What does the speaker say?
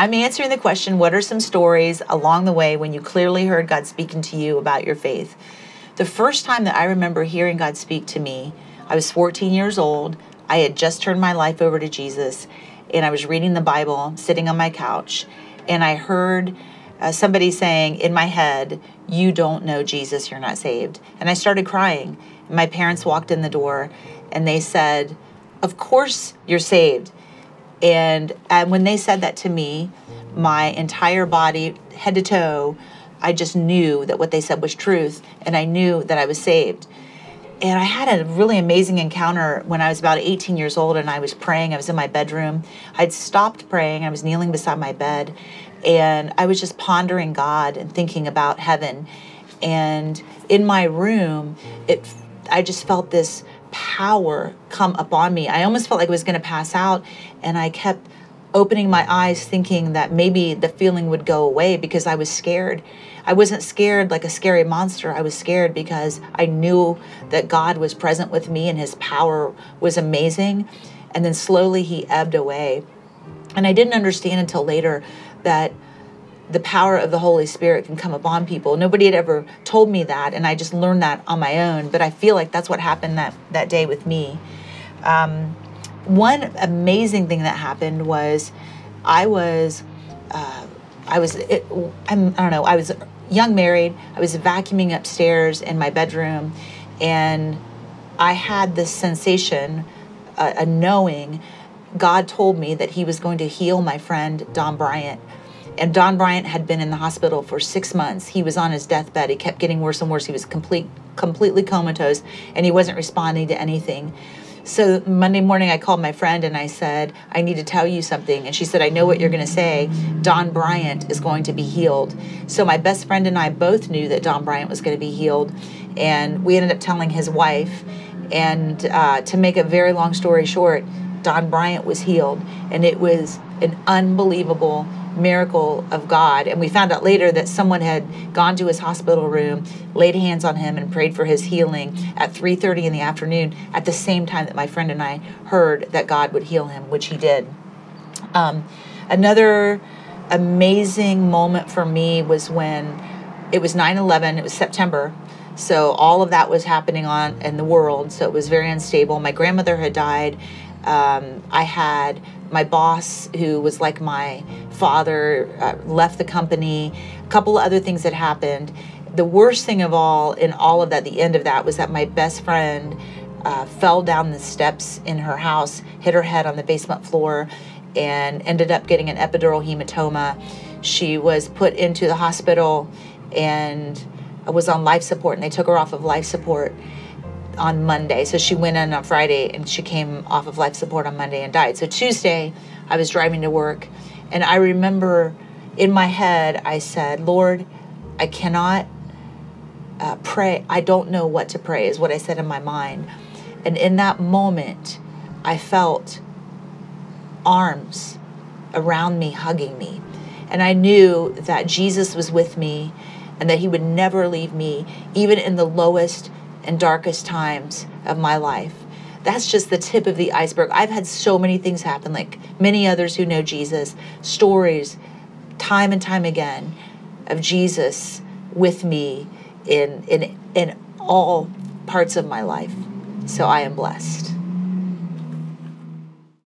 I'm answering the question what are some stories along the way when you clearly heard God speaking to you about your faith? The first time that I remember hearing God speak to me, I was 14 years old. I had just turned my life over to Jesus, and I was reading the Bible, sitting on my couch, and I heard uh, somebody saying in my head, You don't know Jesus, you're not saved. And I started crying. My parents walked in the door and they said, Of course you're saved. And, and when they said that to me, my entire body, head to toe, I just knew that what they said was truth, and I knew that I was saved. And I had a really amazing encounter when I was about 18 years old and I was praying. I was in my bedroom. I'd stopped praying. I was kneeling beside my bed and I was just pondering God and thinking about heaven. And in my room, it I just felt this power come upon me. I almost felt like I was going to pass out and I kept opening my eyes thinking that maybe the feeling would go away because I was scared. I wasn't scared like a scary monster. I was scared because I knew that God was present with me and his power was amazing. And then slowly he ebbed away. And I didn't understand until later that the power of the Holy Spirit can come upon people. Nobody had ever told me that, and I just learned that on my own. But I feel like that's what happened that, that day with me. Um, one amazing thing that happened was I was, uh, I was, it, I don't know, I was young married. I was vacuuming upstairs in my bedroom, and I had this sensation, uh, a knowing. God told me that He was going to heal my friend Don Bryant and Don Bryant had been in the hospital for six months. He was on his deathbed. He kept getting worse and worse. He was complete, completely comatose, and he wasn't responding to anything. So Monday morning, I called my friend and I said, I need to tell you something. And she said, I know what you're going to say. Don Bryant is going to be healed. So my best friend and I both knew that Don Bryant was going to be healed. And we ended up telling his wife. And uh, to make a very long story short, Don Bryant was healed. And it was an unbelievable miracle of God. And we found out later that someone had gone to his hospital room, laid hands on him, and prayed for his healing at 3:30 in the afternoon, at the same time that my friend and I heard that God would heal him, which He did. Um, another amazing moment for me was when it was 9/11. It was September. So all of that was happening on in the world. So it was very unstable. My grandmother had died. Um, I had my boss, who was like my father, uh, left the company. A couple of other things that happened. The worst thing of all, in all of that, the end of that, was that my best friend uh, fell down the steps in her house, hit her head on the basement floor, and ended up getting an epidural hematoma. She was put into the hospital and was on life support, and they took her off of life support on Monday. So she went in on Friday and she came off of life support on Monday and died. So Tuesday, I was driving to work and I remember in my head, I said, Lord, I cannot uh, pray. I don't know what to pray, is what I said in my mind. And in that moment, I felt arms around me, hugging me. And I knew that Jesus was with me and that he would never leave me, even in the lowest and darkest times of my life. That's just the tip of the iceberg. I've had so many things happen, like many others who know Jesus, stories time and time again of Jesus with me in in in all parts of my life. So I am blessed.